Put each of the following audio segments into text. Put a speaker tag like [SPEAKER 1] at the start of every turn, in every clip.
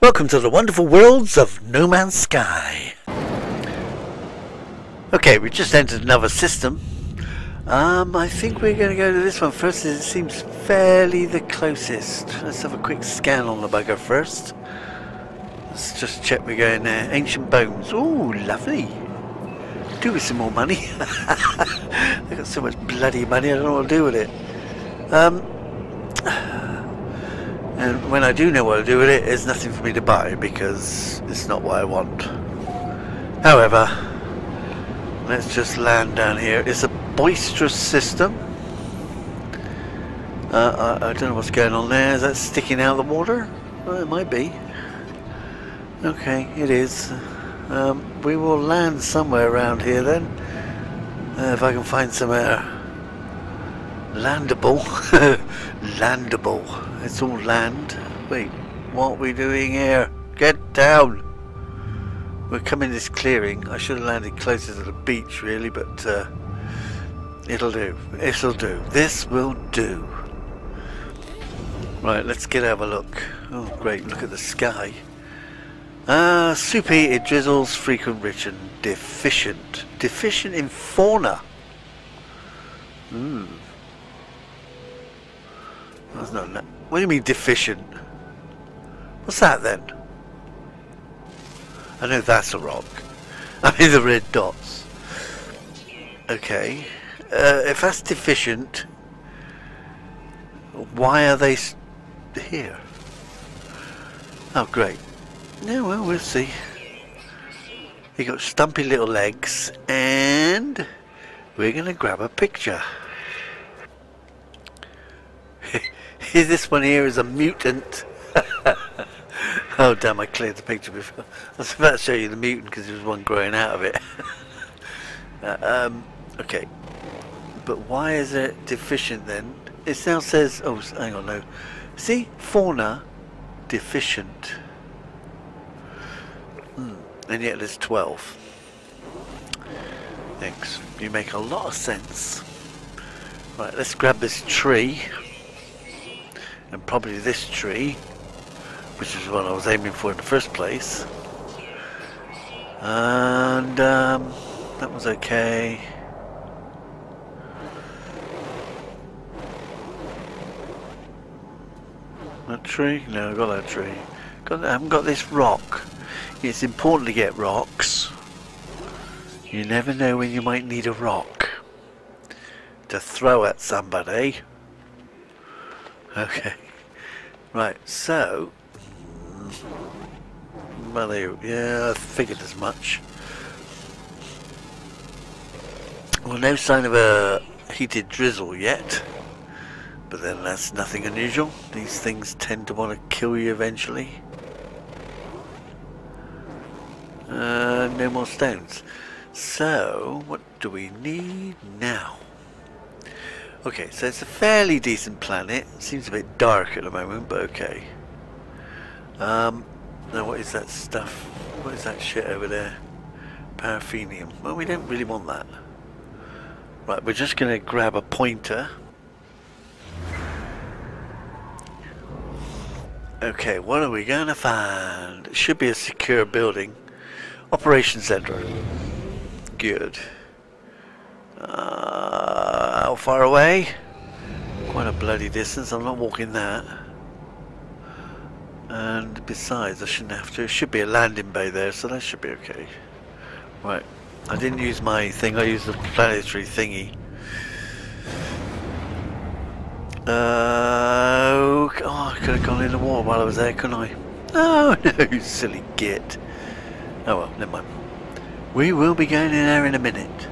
[SPEAKER 1] Welcome to the wonderful worlds of No Man's Sky. Okay, we just entered another system. Um, I think we're going to go to this one first as it seems fairly the closest. Let's have a quick scan on the bugger first. Let's just check we're going there. Ancient bones. Ooh, lovely. Do with some more money. I've got so much bloody money, I don't know what to do with it. Um, and when I do know what to do with it, there's nothing for me to buy because it's not what I want. However, let's just land down here. It's a boisterous system. Uh, I, I, don't know what's going on there. Is that sticking out of the water? Well, it might be. Okay, it is. Um, we will land somewhere around here then. Uh, if I can find some air. Landable. Landable. It's all land. Wait, what are we doing here? Get down! We're coming this clearing. I should have landed closer to the beach really, but uh, it'll do. This'll do. This will do. Right, let's get have a look. Oh great, look at the sky. Ah, uh, superheated drizzles, frequent rich and deficient. Deficient in fauna. Hmm. That's not what do you mean deficient? What's that then? I know that's a rock. I mean the red dots. Okay. Uh, if that's deficient, why are they here? Oh, great. Yeah, well, we'll see. You got stumpy little legs, and we're going to grab a picture. This one here is a mutant. oh damn, I cleared the picture before. I was about to show you the mutant because there was one growing out of it. uh, um, okay. But why is it deficient then? It now says, oh, hang on, no. See, fauna deficient. Mm, and yet there's 12. Thanks. You make a lot of sense. Right, let's grab this tree and probably this tree which is what I was aiming for in the first place. And um, that was okay. That tree? no I got that tree. Got, I haven't got this rock. It's important to get rocks. You never know when you might need a rock to throw at somebody Okay. Right, so... Well, yeah, I figured as much. Well, no sign of a heated drizzle yet. But then that's nothing unusual. These things tend to want to kill you eventually. Uh, no more stones. So, what do we need now? Okay, so it's a fairly decent planet. Seems a bit dark at the moment, but okay. Um, now what is that stuff? What is that shit over there? Paraffinium. Well, we don't really want that. Right, we're just going to grab a pointer. Okay, what are we going to find? It should be a secure building. Operation Center. Good. Uh, how far away? Quite a bloody distance, I'm not walking that. And besides, I shouldn't have to. It should be a landing bay there, so that should be okay. Right, I didn't use my thing, I used the planetary thingy. Uh, oh, I could have gone in the water while I was there, couldn't I? Oh no, silly git. Oh well, never mind. We will be going in there in a minute.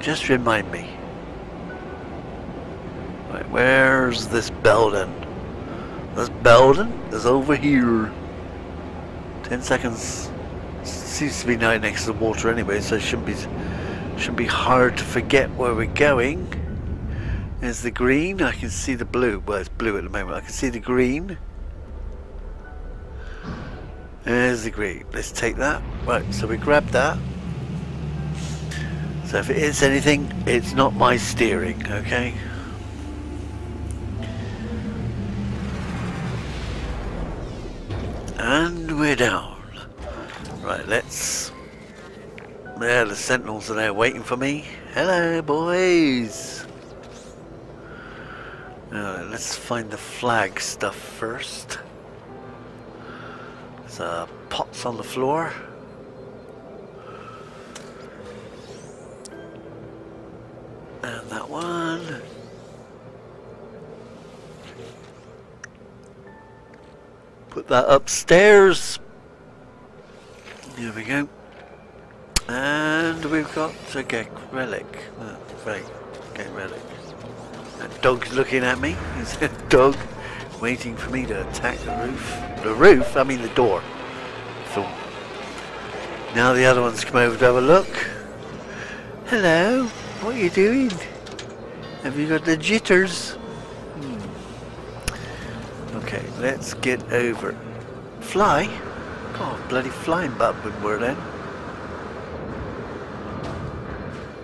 [SPEAKER 1] Just remind me. Right, where's this Belden? This Belden is over here. Ten seconds. Seems to be now next to the water anyway, so it shouldn't be shouldn't be hard to forget where we're going. There's the green. I can see the blue. Well, it's blue at the moment. I can see the green. There's the green. Let's take that. Right, so we grab that. So if it is anything, it's not my steering, okay? And we're down. Right, let's... There, the sentinels are there waiting for me. Hello, boys! Uh, let's find the flag stuff first. There's uh, pots on the floor. And that one. Put that upstairs. There we go. And we've got a Gek relic. Uh, right, Gek relic. That dog's looking at me. Is a dog waiting for me to attack the roof? The roof? I mean the door. So now the other ones come over to have a look. Hello, what are you doing? Have you got the jitters? Let's get over. Fly? God, bloody flying button were then.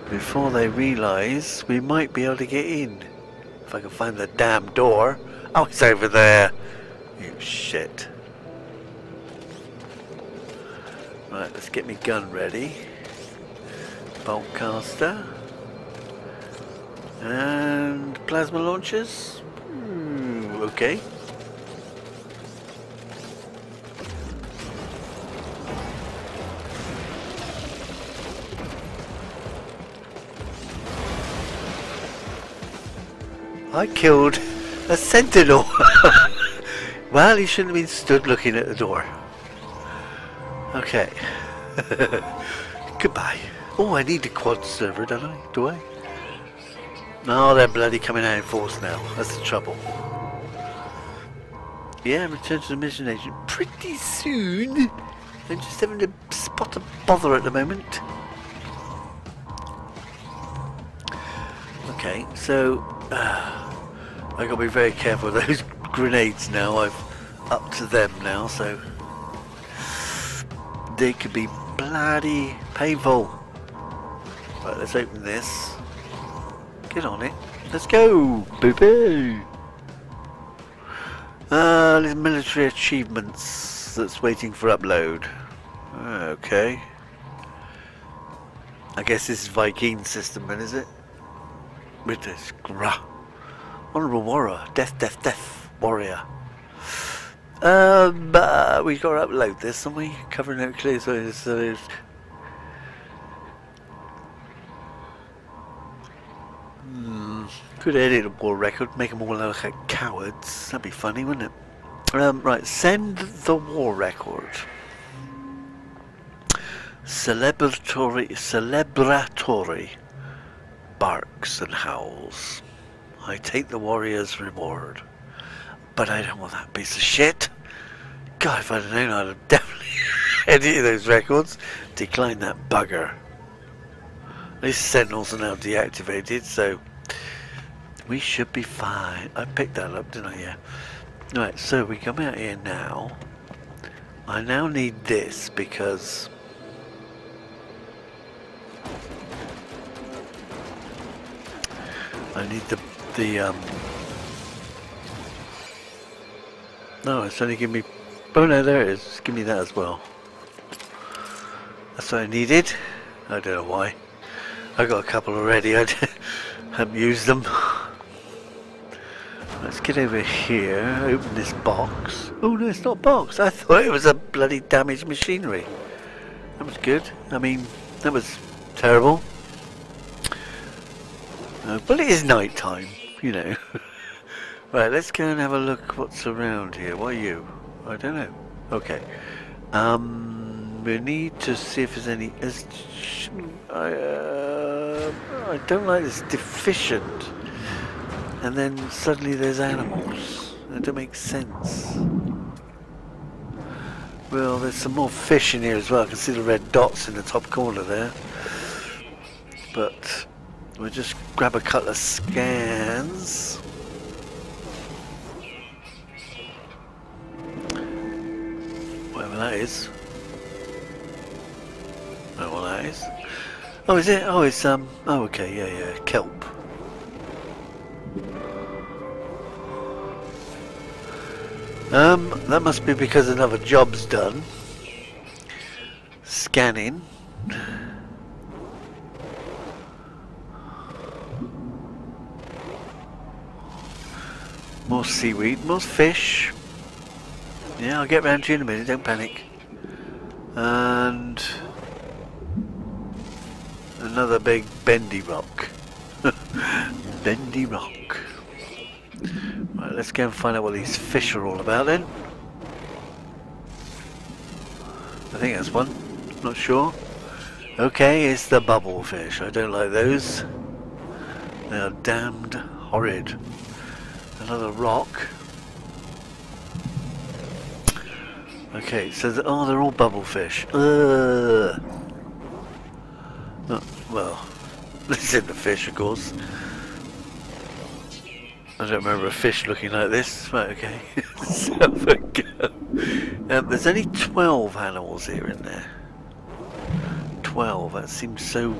[SPEAKER 1] Before they realise we might be able to get in. If I can find the damn door. Oh, it's over there. You shit. Right, let's get me gun ready. Bolt caster. And plasma launchers. Hmm, okay. I killed a sentinel. well, he shouldn't have been stood looking at the door. Okay. Goodbye. Oh, I need the quad servo, don't I? Do I? No, they're bloody coming out in force now. That's the trouble. Yeah, return to the mission agent pretty soon. I'm just having to spot a bother at the moment. Okay, so uh, I gotta be very careful with those grenades now. I've up to them now, so they could be bloody painful. Right, let's open this. Get on it. Let's go! Boo boo! Uh, there's military achievements that's waiting for upload. Okay. I guess this is Vy'keen system then, is it? With this grah. Honourable Warrior. Death, death, death. Warrior. Um, uh, we've got to upload this, haven't we? Covering it clear so it's, so it's Hmm. Could edit a war record, make them all look like cowards. That'd be funny, wouldn't it? Um, right, send the war record. Celebratory, celebratory barks and howls. I take the warrior's reward. But I don't want that piece of shit. God, if I'd known, I'd have definitely edited those records. Decline that bugger. These sentinels are now deactivated, so we should be fine. I picked that up, didn't I? Yeah. Right, so we come out here now. I now need this because I need the the um no it's only give me oh no there it is. Give me that as well. That's what I needed. I don't know why. I got a couple already. I haven't used them. Let's get over here. Open this box. Oh no it's not box. I thought it was a bloody damaged machinery. That was good. I mean that was terrible. Uh, but it is night time you know. right, let's go and have a look what's around here. Are you? I don't know. Okay. Um, we need to see if there's any... I, uh, I don't like this deficient. And then suddenly there's animals. That don't make sense. Well, there's some more fish in here as well. I can see the red dots in the top corner there. But We'll just grab a couple of scans. Whatever that is. Know what that is. Oh, is it? Oh, it's, um, oh, okay, yeah, yeah, kelp. Um, that must be because another job's done. Scanning. More seaweed, more fish. Yeah, I'll get round to you in a minute, don't panic. And another big bendy rock. bendy rock. Right, let's go and find out what these fish are all about then. I think that's one. Not sure. Okay, it's the bubble fish. I don't like those. They are damned horrid. Another rock. Okay, so the, oh, they're all bubble fish. Oh, well, this isn't a fish, of course. I don't remember a fish looking like this. Right, okay. so um, there's only 12 animals here in there. 12, that seems so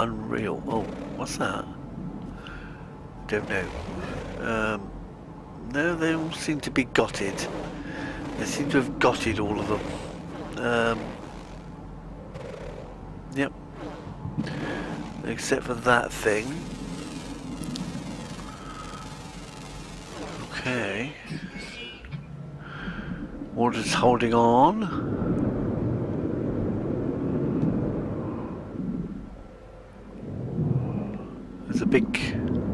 [SPEAKER 1] unreal. Oh, what's that? Don't know. Um, no, they all seem to be gotted. They seem to have gotted all of them. Um, yep. Except for that thing. Okay. Water's holding on. There's a big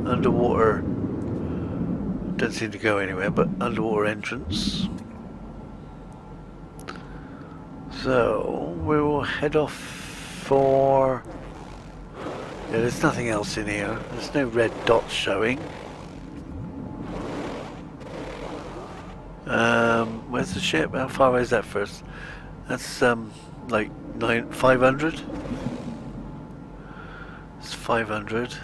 [SPEAKER 1] underwater, don't seem to go anywhere, but underwater entrance. So, we will head off for... Yeah, there's nothing else in here. There's no red dots showing. Um, where's the ship? How far away is that first? That's um, like nine, 500? It's 500.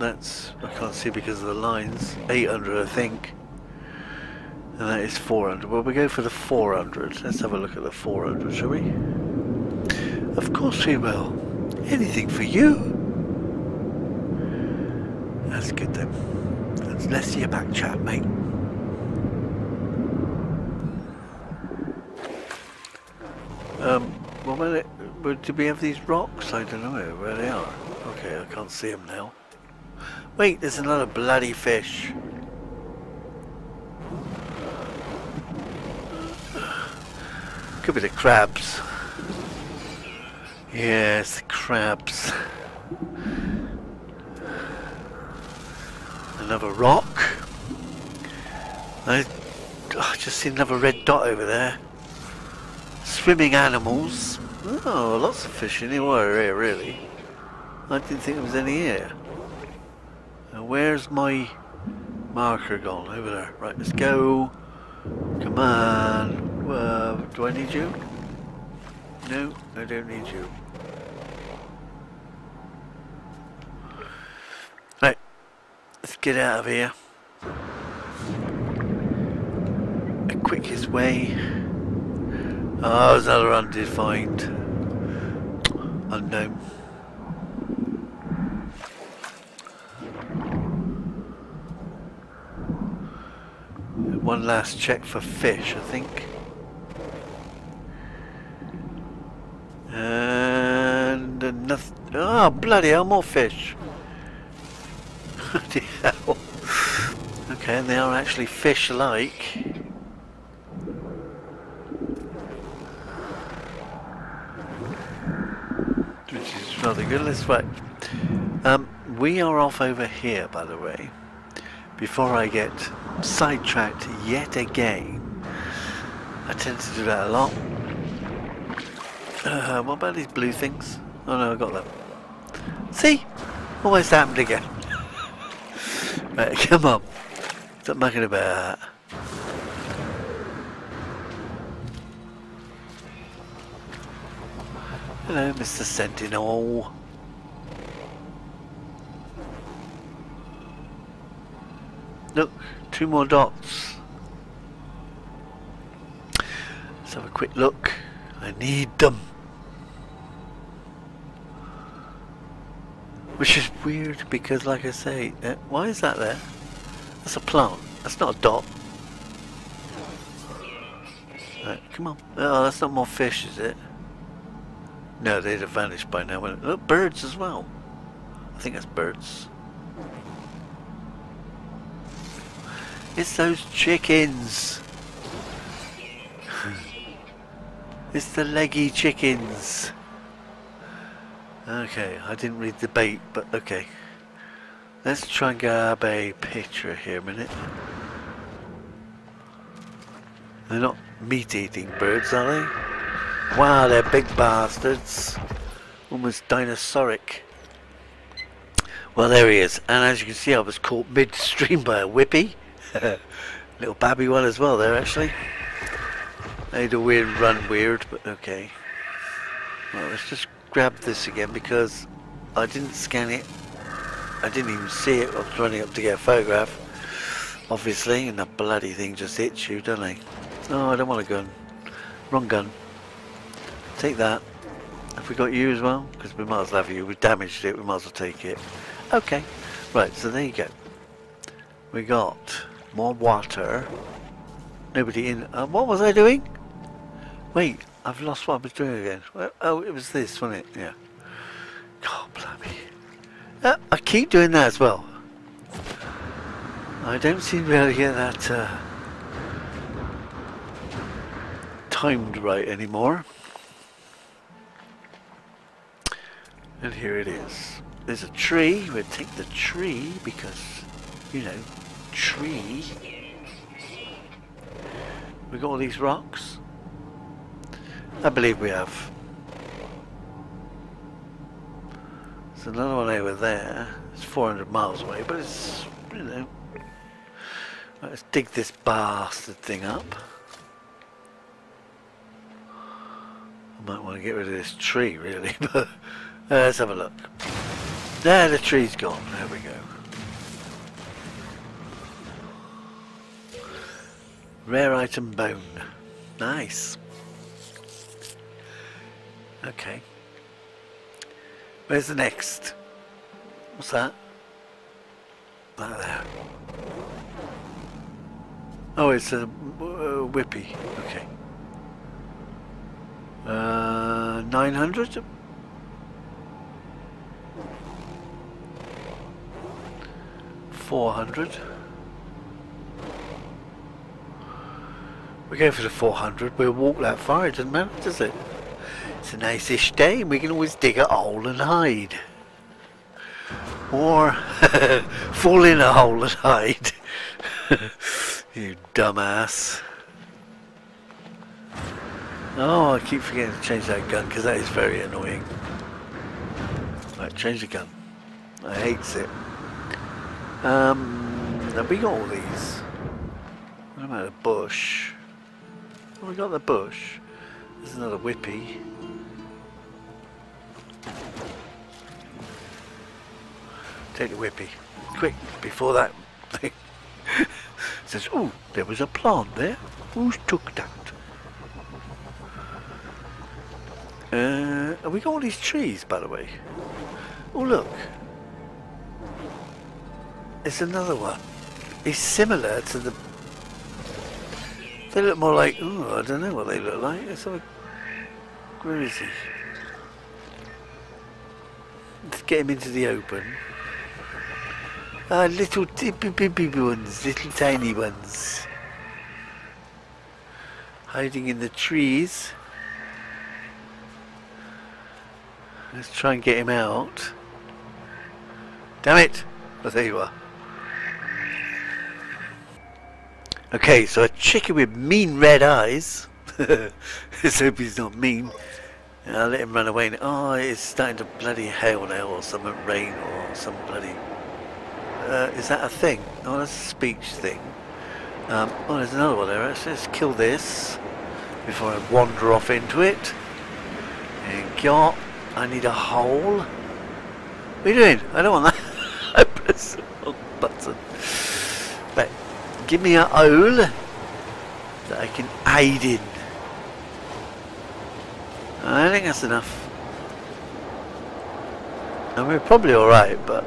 [SPEAKER 1] That's, I can't see because of the lines. 800 I think. And that is 400. Well, we go for the 400. Let's have a look at the 400, shall we? Of course we will. Anything for you. That's good then. Let's see your back chat, mate. Um, well, do we have these rocks? I don't know where they are. Okay, I can't see them now. Wait, there's another bloody fish. Could be the crabs. Yes, the crabs. Another rock. I, oh, just see another red dot over there swimming animals. Oh, lots of fish in here, really. I didn't think there was any here. Where's my marker gone? Over there. Right, let's go. Come on. Uh, do I need you? No, I don't need you. Right, let's get out of here. The quickest way Oh, there's another undefined. Unknown. One last check for fish, I think. And nothing. Oh, bloody hell, more fish. Bloody hell. Okay, and they are actually fish-like. Which is rather good. Let's wait. Um, we are off over here, by the way. Before I get sidetracked yet again. I tend to do that a lot. Uh, what about these blue things? Oh no, I got them. See? Always happened again. right, come on. Stop mucking about. Hello, Mr. Sentinel. Look, two more dots. Let's have a quick look. I need them. Which is weird because, like I say, uh, why is that there? That's a plant. That's not a dot. Right, come on. Oh, that's not more fish, is it? No, they'd have vanished by now. Look, oh, birds as well. I think that's birds. It's those chickens. it's the leggy chickens. Okay, I didn't read the bait, but okay. Let's try and grab a picture here a minute. They're not meat-eating birds, are they? Wow, they're big bastards. Almost dinosauric. Well, there he is. And as you can see, I was caught midstream by a whippy. Little babby one as well there, actually. Made a weird run weird, but okay. Well, let's just grab this again because I didn't scan it. I didn't even see it. I was running up to get a photograph. Obviously, and the bloody thing just hits you, don't they? Oh, I don't want a gun. Wrong gun. Take that. Have we got you as well? Because we might as well have you. We damaged it, we might as well take it. Okay. Right, so there you go. We got more water. Nobody in. Uh, what was I doing? Wait, I've lost what I was doing again. Oh, it was this, wasn't it? Yeah. God, blimey. Uh, I keep doing that as well. I don't seem to be able to get that uh, timed right anymore. And here it is. There's a tree. We'll take the tree because, you know, tree. We got all these rocks. I believe we have. There's another one over there. It's 400 miles away, but it's, you know. Let's dig this bastard thing up. I might want to get rid of this tree, really, but uh, let's have a look. There, the tree's gone. There we go. Rare item bone. Nice. Okay. Where's the next? What's that? There. Oh, it's a, a whippy. Okay. Uh, 900? Four hundred. We go for the 400. We'll walk that far. It doesn't matter, does it? It's a nice-ish day, and we can always dig a hole and hide, or fall in a hole and hide. you dumbass. Oh, I keep forgetting to change that gun because that is very annoying. Right, change the gun. I hate it. Um, have we got all these? What about a bush? Oh, we got the bush. There's another whippy. Take the whippy. Quick, before that thing says, oh, there was a plant there. Who's took that? Uh, have we got all these trees, by the way? Oh, look. It's another one. It's similar to the... They look more like... Oh, I don't know what they look like. Let's have. Where is he? Let's get him into the open. Ah, little tippy ones, little tiny ones. Hiding in the trees. Let's try and get him out. Damn it! Oh, there you are. Okay, so a chicken with mean red eyes. Let's hope he's not mean. I'll let him run away. Oh, it's starting to bloody hail now, or some rain, or some bloody. Uh, is that a thing? Oh, that's a speech thing. Um, oh, there's another one there. Let's kill this before I wander off into it. And got. I need a hole. What are you doing? I don't want that. I pressed the wrong button. Give me a hole that I can aid in. I think that's enough. And we're probably alright, but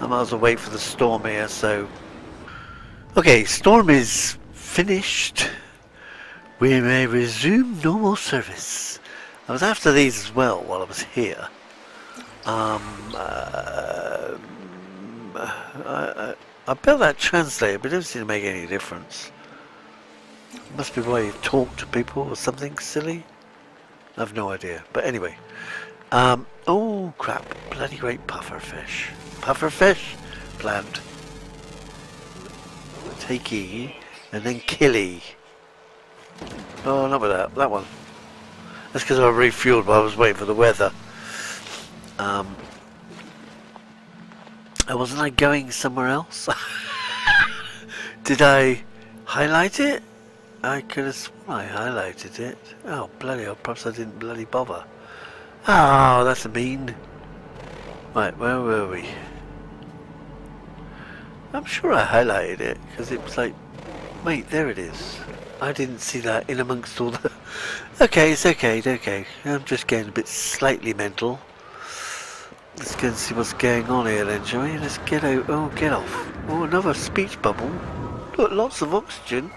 [SPEAKER 1] I might as well wait for the storm here, so... Okay, storm is finished. We may resume normal service. I was after these as well while I was here. Um, uh, I, I, I built that translator, but it doesn't seem to make any difference. It Must be why you talk to people or something silly. I have no idea. But anyway. Um, oh crap. Bloody great pufferfish. Pufferfish? Plant. Take E and then kill E. Oh, not with that. That one. That's because I refueled while I was waiting for the weather. Um, wasn't I going somewhere else? Did I highlight it? I could have sworn I highlighted it. Oh, bloody hell, perhaps I didn't bloody bother. Oh, that's mean. Right, where were we? I'm sure I highlighted it, because it was like... Wait, there it is. I didn't see that in amongst all the... okay, it's okay, it's okay. I'm just getting a bit slightly mental. Let's go and see what's going on here then, shall we? Let's get out. Oh, get off. Oh, another speech bubble. Look, lots of oxygen.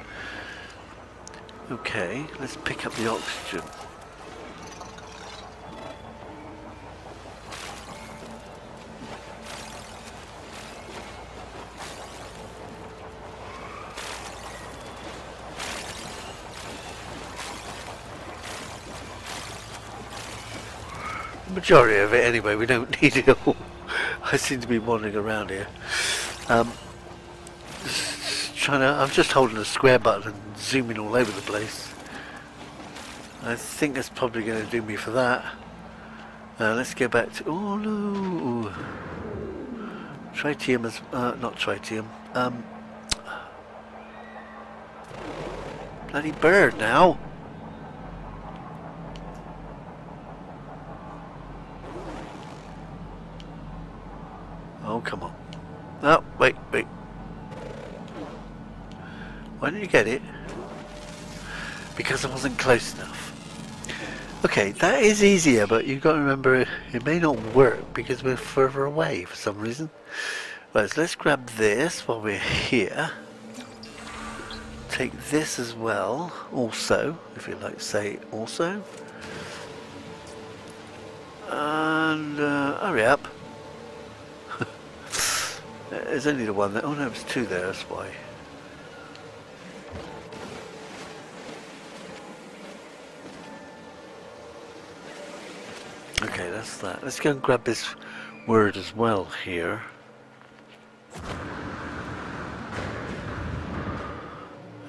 [SPEAKER 1] Okay, let's pick up the oxygen. Majority of it anyway, we don't need it all. I seem to be wandering around here. Um, trying to, I'm just holding the square button and zooming all over the place. I think that's probably going to do me for that. Uh, let's go back to, oh no, tritium is, uh, not tritium, um, bloody bird now. Come on. No, wait, wait. Why didn't you get it? Because I wasn't close enough. Okay, that is easier, but you've got to remember it may not work because we're further away for some reason. Right, so let's grab this while we're here. Take this as well, also, if you'd like to say also. And uh, hurry up. There's only the one there. Oh no, there's two there, that's why. Okay, that's that. Let's go and grab this word as well here.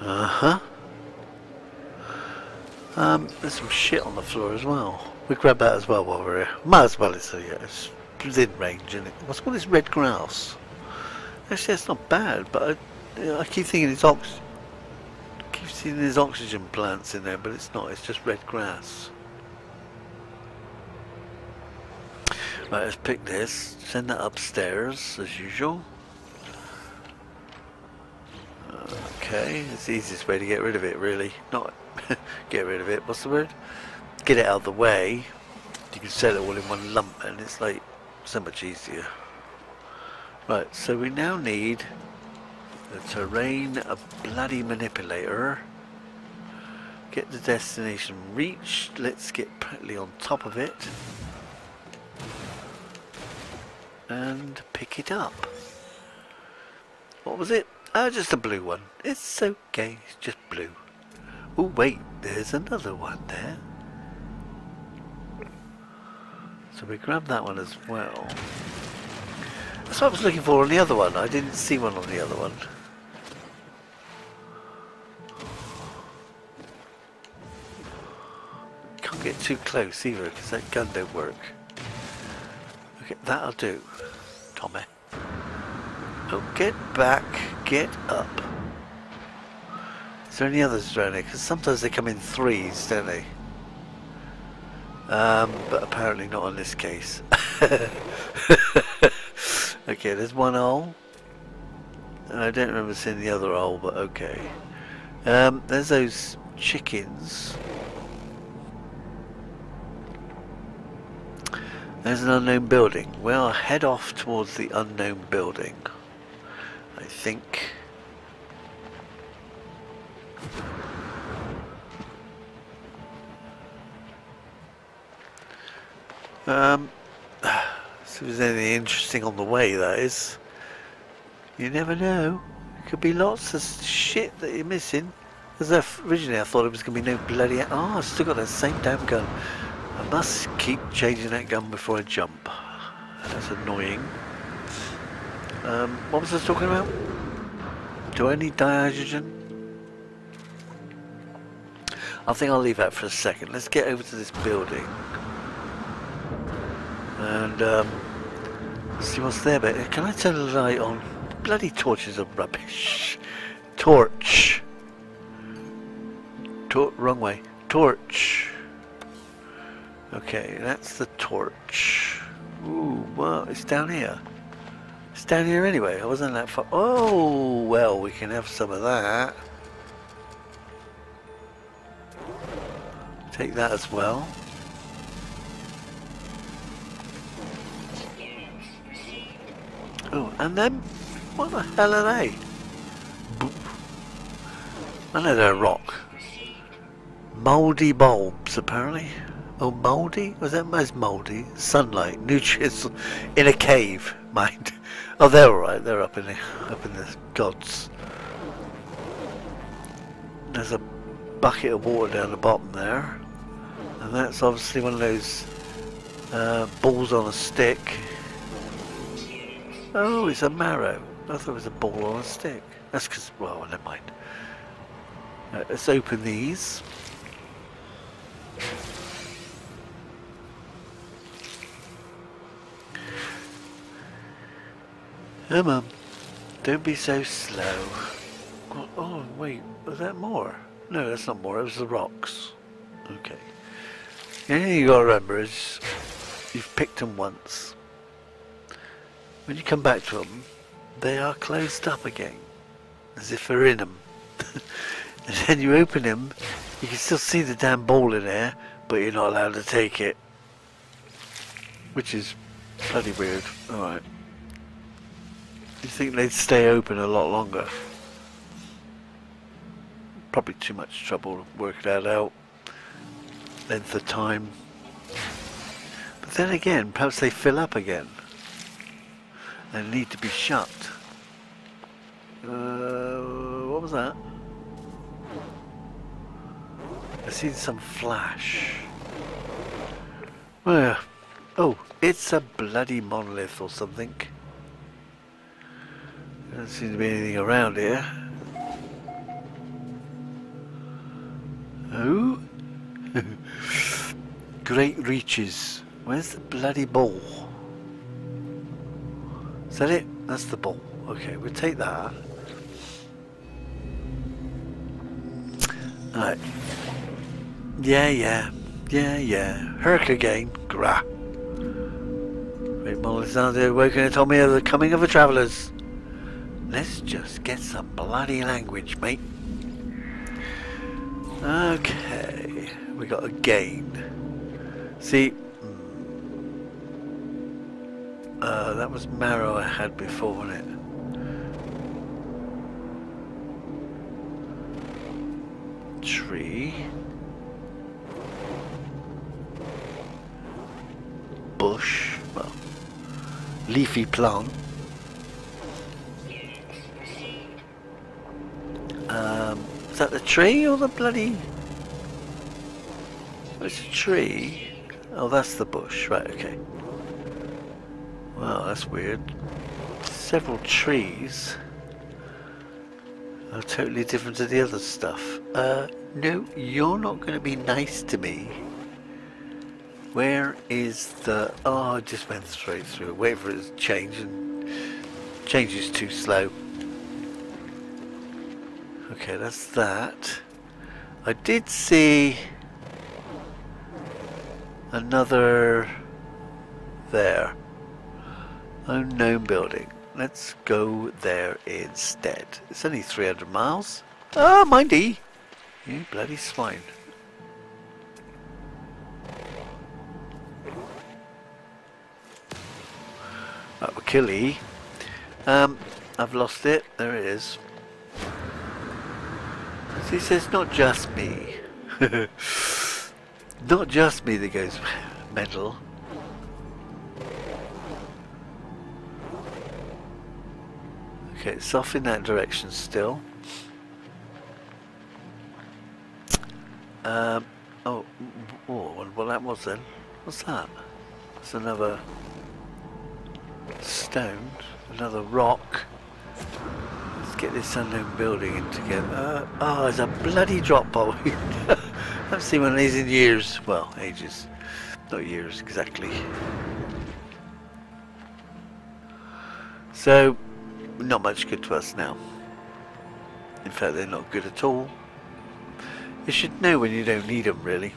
[SPEAKER 1] Uh-huh. Um, there's some shit on the floor as well. We grab that as well while we're here. Might as well, it's, uh, yeah, it's within range, and it? What's called this red grass? Actually, that's not bad, but I, I keep thinking it's ox. Keep seeing there's oxygen plants in there, but it's not. It's just red grass. Right, let's pick this. Send that upstairs as usual. Okay, it's the easiest way to get rid of it, really. Not get rid of it. What's the word? Get it out of the way. You can sell it all in one lump, and it's like so much easier. Right, so we now need the terrain a bloody manipulator. Get the destination reached. Let's get practically on top of it. And pick it up. What was it? Oh, just a blue one. It's okay, it's just blue. Oh wait, there's another one there. So we grab that one as well. That's what I was looking for on the other one. I didn't see one on the other one. Can't get too close either because that gun don't work. Okay, that'll do, Tommy. Oh, get back, get up. Is there any others around here? Because sometimes they come in threes, don't they? Um, but apparently not in this case. Okay, there's one hole. And I don't remember seeing the other hole, but okay. Um, there's those chickens. There's an unknown building. Well, head off towards the unknown building. I think. Interesting on the way, that is. You never know. Could be lots of shit that you're missing. Because originally I thought it was going to be no bloody... Oh, I've still got that same damn gun. I must keep changing that gun before I jump. That's annoying. Um, what was I talking about? Do I need dihydrogen? I think I'll leave that for a second. Let's get over to this building. And um, see what's there. But uh, can I turn the light on? Bloody torches are rubbish. Torch. Tor wrong way. Torch. Okay, that's the torch. Ooh, well, it's down here. It's down here anyway. I wasn't that far. Oh, well, we can have some of that. Take that as well. Oh, and then, what the hell are they? I know they're a rock. Mouldy bulbs, apparently. Oh, mouldy? Was that most mouldy? Sunlight, nutrients in a cave, mind. Oh, they're all right. They're up in the up in the gods. There's a bucket of water down the bottom there, and that's obviously one of those uh, balls on a stick. Oh, it's a marrow. I thought it was a ball on a stick. That's because, well, never mind. Uh, let's open these. Come on. Don't be so slow. Oh, wait. Was that more? No, that's not more. It was the rocks. Okay. The only thing you gotta remember is you've picked them once. When you come back to them, they are closed up again. As if they're in them. and then you open them, you can still see the damn ball in there, but you're not allowed to take it. Which is bloody weird. Alright. You think they'd stay open a lot longer? Probably too much trouble to work that out. Length of time. But then again, perhaps they fill up again. They need to be shut. Uh, what was that? I see some flash. Where? Oh, it's a bloody monolith or something. Doesn't seem to be anything around here. Oh? Great reaches. Where's the bloody ball? Is that it? That's the ball. Okay, we'll take that. Alright. Yeah, yeah. Yeah, yeah. Herc again. Gra. Great monoliths are there woken and told me of the coming of the travellers. Let's just get some bloody language, mate. Okay, we got a gain. See, that was marrow I had before, wasn't it? Tree. Bush. Well, leafy plant. Um, is that the tree or the bloody... It's a tree. Oh, that's the bush. Right, okay. Wow, that's weird. Several trees are totally different to the other stuff. Uh, no, you're not going to be nice to me. Where is the... Oh, I just went straight through. Wait for it to change and... Change is too slow. Okay, that's that. I did see another there. Unknown building. Let's go there instead. It's only 300 miles. Ah, mindy! You bloody swine. That will kill E. Um, I've lost it. There it is. He says, not just me. not just me that goes mental. Okay, it's off in that direction still. Um, oh, oh, what that was then? What's that? It's another stone, another rock. Let's get this unknown building in together. Uh, oh, there's a bloody drop pod. I haven't seen one of these in years. Well, ages. Not years exactly. So, not much good to us now. In fact, they're not good at all. You should know when you don't need them, really.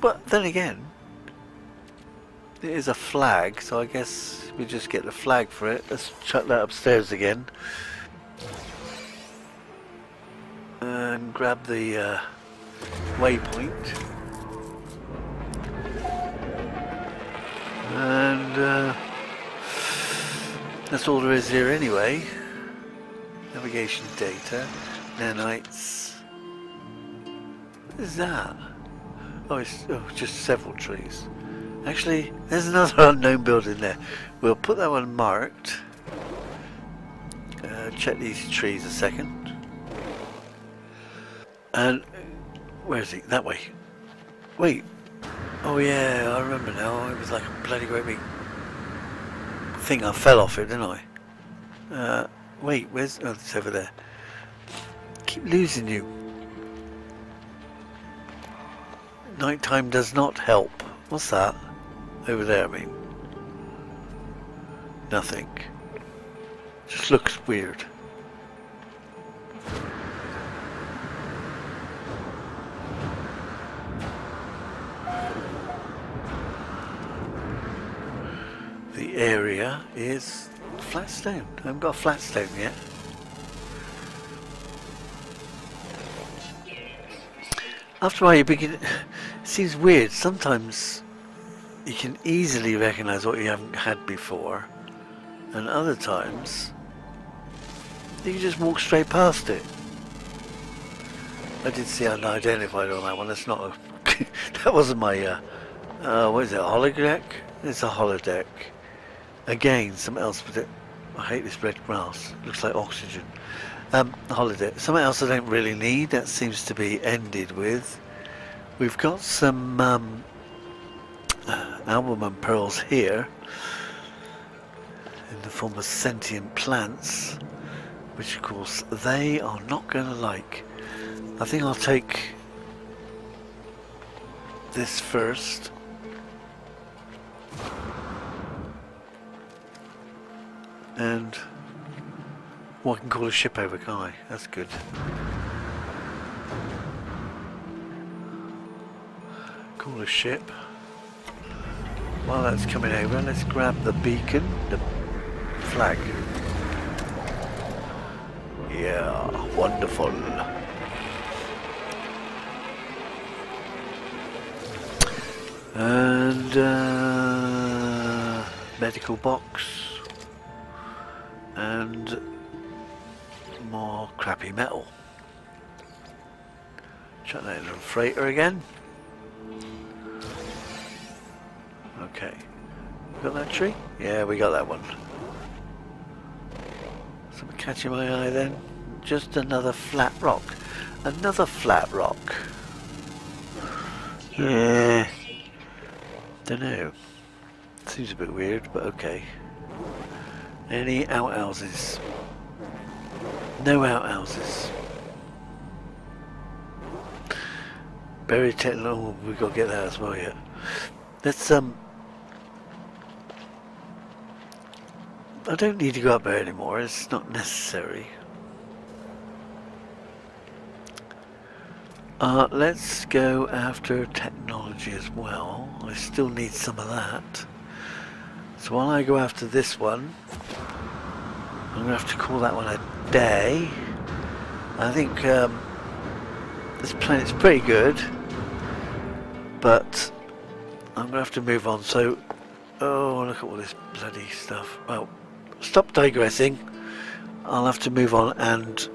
[SPEAKER 1] But then again, it is a flag, so I guess we just get the flag for it. Let's chuck that upstairs again. And grab the uh, waypoint. And uh, that's all there is here anyway. Navigation data, nanites. What is that? Oh, it's oh, just several trees. Actually, there's another unknown building there. We'll put that one marked. Uh, check these trees a second. And where is he? That way. Wait. Oh yeah, I remember now. It was like a bloody great big thing. I fell off it, didn't I? Uh, wait, where's? Oh, it's over there. Keep losing you. Nighttime does not help. What's that? Over there, I mean. Nothing. Just looks weird. Area is flat stone. I haven't got a flat stone yet. After a while you begin... It seems weird. Sometimes you can easily recognize what you haven't had before. And other times you just walk straight past it. I did see unidentified on that one. That's not a... that wasn't my... Uh, uh, what is it? Holodeck? It's a holodeck. Again, something else, but it, I hate this red grass. Looks like oxygen. Um, holiday. Something else I don't really need. That seems to be ended with. We've got some um, albumen pearls here in the form of sentient plants, which of course they are not going to like. I think I'll take this first. And well, I can call a ship over, I? That's good. Call a ship. While that's coming over, let's grab the beacon, the flag. Yeah, wonderful. And uh, medical box and more crappy metal. Chuck that a freighter again. Okay. Got that tree? Yeah, we got that one. Something catching my eye then. Just another flat rock. Another flat rock. Yeah. Don't know. Seems a bit weird, but okay. Any outhouses? No outhouses. Buried technology. Oh, we've got to get that as well yet. Let's um I don't need to go up there anymore, it's not necessary. Uh, let's go after technology as well. I still need some of that. So while I go after this one, I'm going to have to call that one a day. I think um, this planet's pretty good, but I'm going to have to move on. So, oh, look at all this bloody stuff. Well, stop digressing. I'll have to move on and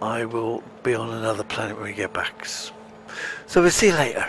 [SPEAKER 1] I will be on another planet when we get back. So we'll see you later.